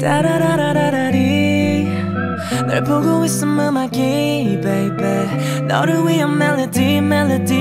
따라라라라리. 널 보고 있음 음악이 baby. 너를 위한 멜로디 멜로디